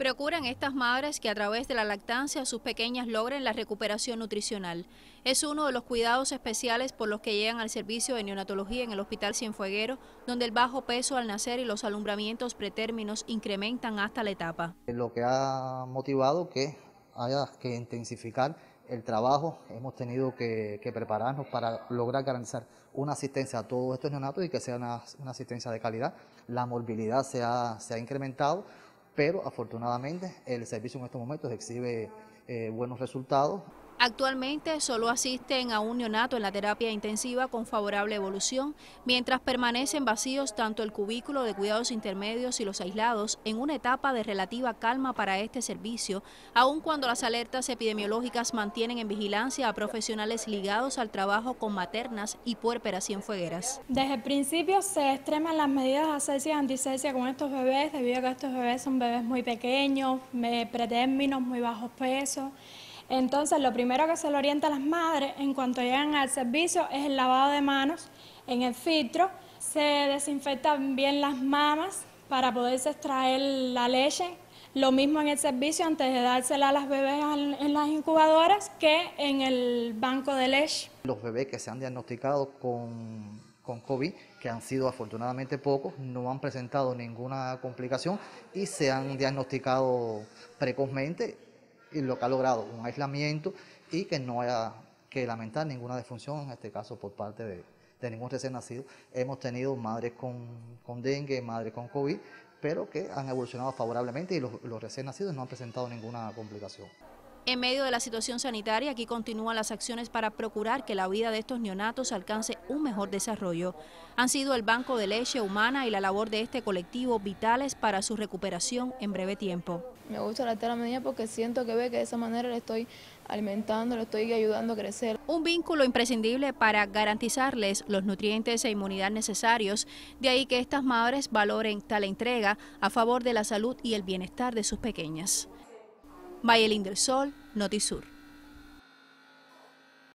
Procuran estas madres que a través de la lactancia sus pequeñas logren la recuperación nutricional. Es uno de los cuidados especiales por los que llegan al servicio de neonatología en el Hospital Cienfueguero, donde el bajo peso al nacer y los alumbramientos pretérminos incrementan hasta la etapa. Lo que ha motivado que haya que intensificar el trabajo, hemos tenido que, prepararnos para lograr garantizar una asistencia a todos estos neonatos y que sea una, asistencia de calidad. La morbilidad se se ha incrementado pero afortunadamente el servicio en estos momentos exhibe eh, buenos resultados. Actualmente solo asisten a un neonato en la terapia intensiva con favorable evolución, mientras permanecen vacíos tanto el cubículo de cuidados intermedios y los aislados en una etapa de relativa calma para este servicio, aun cuando las alertas epidemiológicas mantienen en vigilancia a profesionales ligados al trabajo con maternas y puérperas cienfuegueras. Desde el principio se extreman las medidas de asepsia y antisepsia con estos bebés, debido a que estos bebés son bebés muy pequeños, pretérminos, muy bajos pesos. Entonces, lo primero que se le orienta a las madres en cuanto llegan al servicio es el lavado de manos en el filtro. Se desinfectan bien las mamas para poderse extraer la leche. Lo mismo en el servicio antes de dársela a las bebés en las incubadoras que en el banco de leche. Los bebés que se han diagnosticado con, con COVID, que han sido afortunadamente pocos, no han presentado ninguna complicación y se han diagnosticado precozmente y lo que ha logrado un aislamiento y que no haya que lamentar ninguna disfunción, en este caso por parte de, ningún recién nacido. Hemos tenido madres con, con, dengue, madres con COVID, pero que han evolucionado favorablemente y los, los recién nacidos no han presentado ninguna complicación. En medio de la situación sanitaria, aquí continúan las acciones para procurar que la vida de estos neonatos alcance un mejor desarrollo. Han sido el banco de leche humana y la labor de este colectivo vitales para su recuperación en breve tiempo. Me gusta la a medida porque siento que ve que de esa manera le estoy alimentando, le estoy ayudando a crecer. Un vínculo imprescindible para garantizarles los nutrientes e inmunidad necesarios, de ahí que estas madres valoren tal entrega a favor de la salud y el bienestar de sus pequeñas. Mayelín del Sol, Notisur.